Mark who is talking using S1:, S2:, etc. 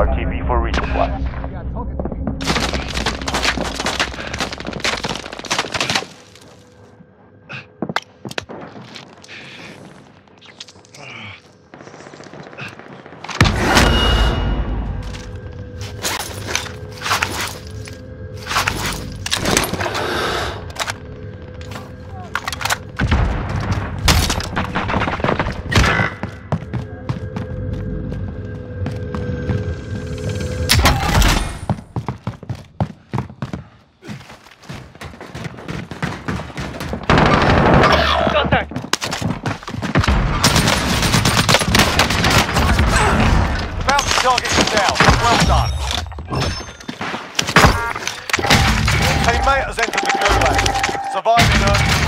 S1: RTB for resupply. target is down. Well done. Your teammate has entered the gulag. Surviving earns